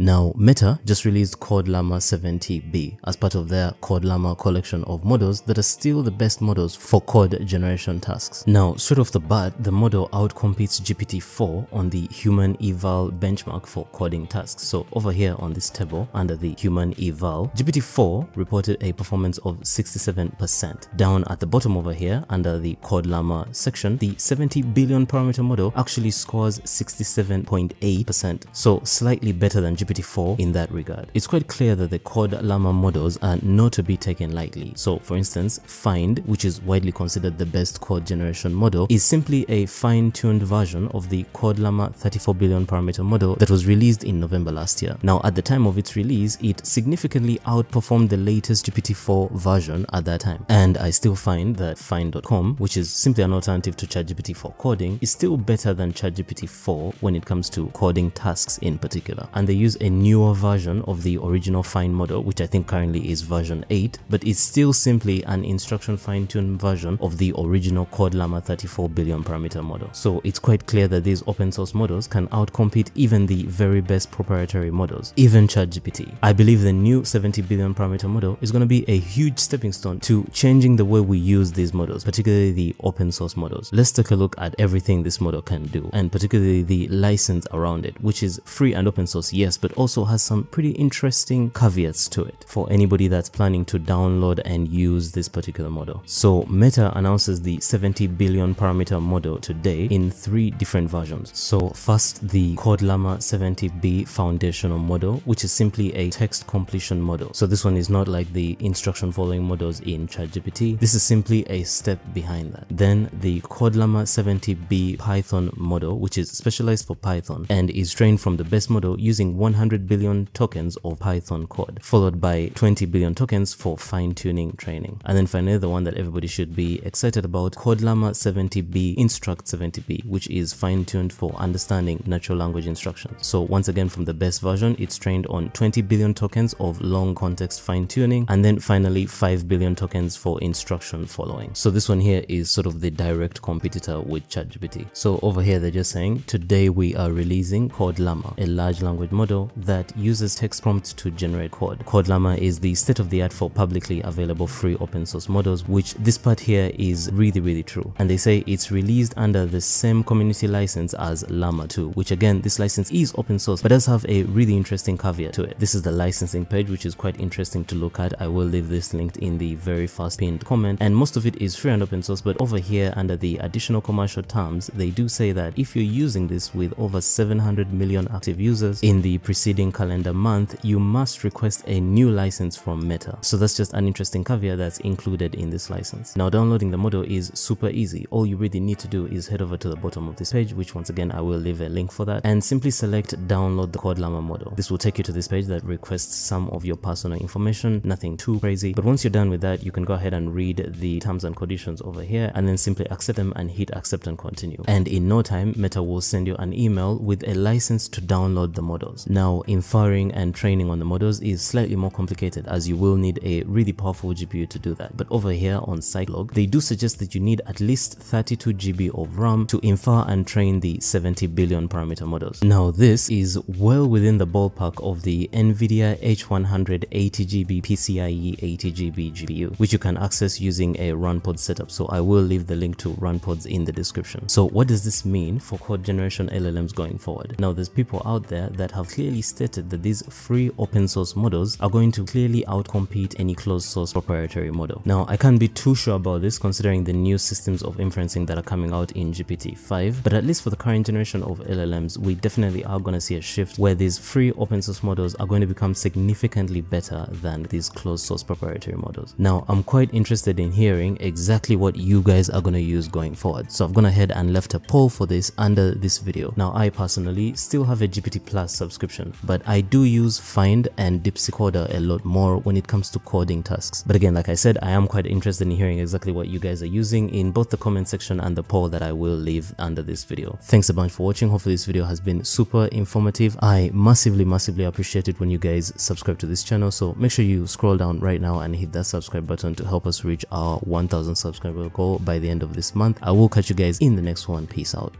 Now, Meta just released Code Llama 70B as part of their Code Llama collection of models that are still the best models for code generation tasks. Now, straight off the bat, the model outcompetes GPT-4 on the human eval benchmark for coding tasks. So over here on this table under the human eval, GPT-4 reported a performance of 67%. Down at the bottom over here under the Code Llama section, the 70 billion parameter model actually scores 67.8%, so slightly better than GPT-4 in that regard. It's quite clear that the Code Llama models are not to be taken lightly. So for instance, Phind, which is widely considered the best code generation model, is simply a fine-tuned version of the Code Llama 34 billion parameter model that was released in November last year. Now at the time of its release, it significantly outperformed the latest GPT-4 version at that time. And I still find that Phind.com, which is simply an alternative to ChatGPT for coding, is still better than ChatGPT 4 when it comes to coding tasks in particular. And they use a newer version of the original Phind model, which I think currently is version 8, but it's still simply an instruction fine-tuned version of the original Code Llama 34 billion parameter model. So it's quite clear that these open source models can outcompete even the very best proprietary models, even ChatGPT. I believe the new 70 billion parameter model is going to be a huge stepping stone to changing the way we use these models, particularly the open source models. Let's take a look at everything this model can do, and particularly the license around it, which is free and open source, yes, but also has some pretty interesting caveats to it for anybody that's planning to download and use this particular model. So Meta announces the 70 billion parameter model today in three different versions. So first, the Code Llama 70B foundational model, which is simply a text completion model. So this one is not like the instruction following models in ChatGPT. This is simply a step behind that. Then the Code Llama 70B Python model, which is specialized for Python and is trained from the best model using 100 billion tokens of Python code, followed by 20 billion tokens for fine-tuning training. And then finally, the one that everybody should be excited about, Code Llama 70B Instruct 70B, which is fine-tuned for understanding natural language instructions. So once again, from the best version, it's trained on 20 billion tokens of long context fine-tuning, and then finally 5 billion tokens for instruction following. So this one here is sort of the direct competitor with ChatGPT. So over here, they're just saying, today we are releasing Code Llama, a large language model that uses text prompts to generate code. Claude Llama is the state-of-the-art for publicly available free open source models, which this part here is really, really true. And they say it's released under the same community license as Llama 2, which again, this license is open source, but does have a really interesting caveat to it. This is the licensing page, which is quite interesting to look at. I will leave this linked in the very first pinned comment. And most of it is free and open source, but over here under the additional commercial terms, they do say that if you're using this with over 700 million active users in the preceding calendar month, you must request a new license from Meta. So that's just an interesting caveat that's included in this license. Now downloading the model is super easy. All you really need to do is head over to the bottom of this page, which once again I will leave a link for that, and simply select download the Code Llama model. This will take you to this page that requests some of your personal information, nothing too crazy. But once you're done with that, you can go ahead and read the terms and conditions over here and then simply accept them and hit accept and continue. And in no time, Meta will send you an email with a license to download the models. Now, inferring and training on the models is slightly more complicated as you will need a really powerful GPU to do that. But over here on Scilog, they do suggest that you need at least 32 GB of RAM to infer and train the 70 billion parameter models. Now, this is well within the ballpark of the NVIDIA H100 80GB PCIe 80GB GPU, which you can access using a RunPod setup. So I will leave the link to RunPods in the description. So what does this mean for code generation LLMs going forward? Now, there's people out there that have clearly stated that these free open source models are going to clearly outcompete any closed source proprietary model. Now, I can't be too sure about this considering the new systems of inferencing that are coming out in GPT-5, but at least for the current generation of LLMs, we definitely are going to see a shift where these free open source models are going to become significantly better than these closed source proprietary models. Now, I'm quite interested in hearing exactly what you guys are going to use going forward. So I've gone ahead and left a poll for this under this video. Now, I personally still have a GPT Plus subscription, but I do use Phind and DeepSeek a lot more when it comes to coding tasks. But again, like I said, I am quite interested in hearing exactly what you guys are using in both the comment section and the poll that I will leave under this video. Thanks a bunch for watching. Hopefully this video has been super informative. I massively, massively appreciate it when you guys subscribe to this channel. So make sure you scroll down right now and hit that subscribe button to help us reach our 1000 subscriber goal by the end of this month. I will catch you guys in the next one. Peace out.